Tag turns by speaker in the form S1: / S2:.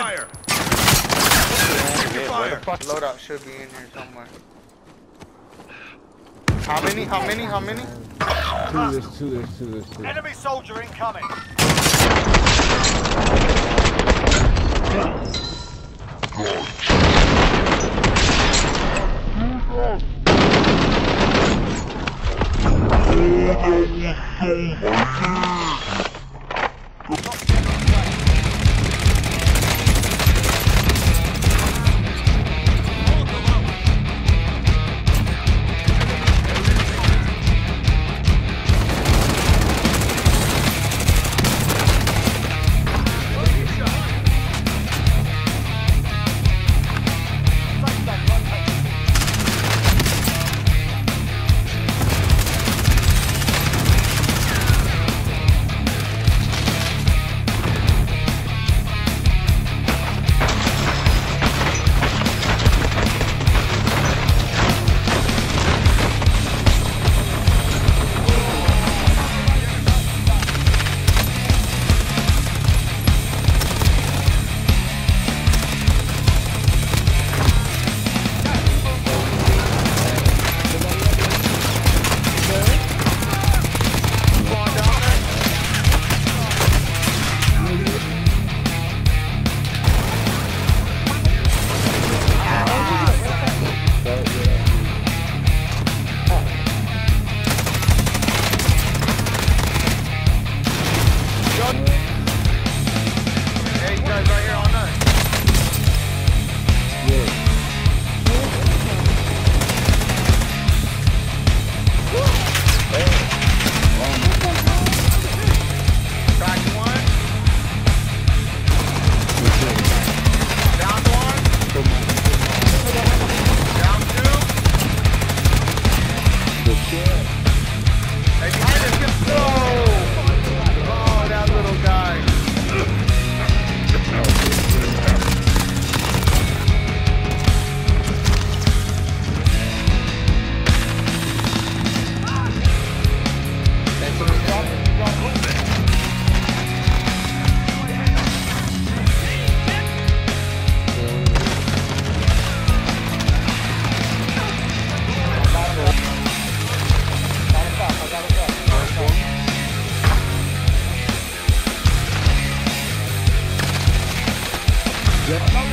S1: fire! Taking!
S2: Loadout should be in here somewhere. How many? How many? How many?
S3: Two, this, two, this, two, there's two.
S4: Enemy soldier incoming!
S5: Oh, Yeah.